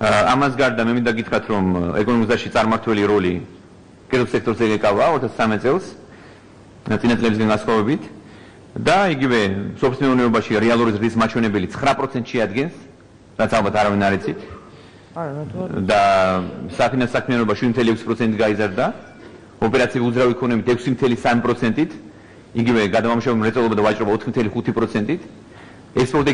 ამას გარდა მე მინდა გითხრათ რომ э, ეკონომიკაში წარმართველი როლი კერძო სექტორზე ეკავა 2013 წელს э, წინა წლებისგან განსხვავებით. და იგივე სოფლის მეურნეობაში რეალური ზრდის მაჩვენებელი 9% შეადგენს რაც ალბათ არავინ არ იცით და საფინანსო საქმიანობა 7.6%-ით გაიზარდა. ოპერაციული უძრავი ეკონომიკით 6.3%-ით იგივე გადამამუშავებელი მრეწველობა და ვაჭრობა 4.5%-ით ექსპორტი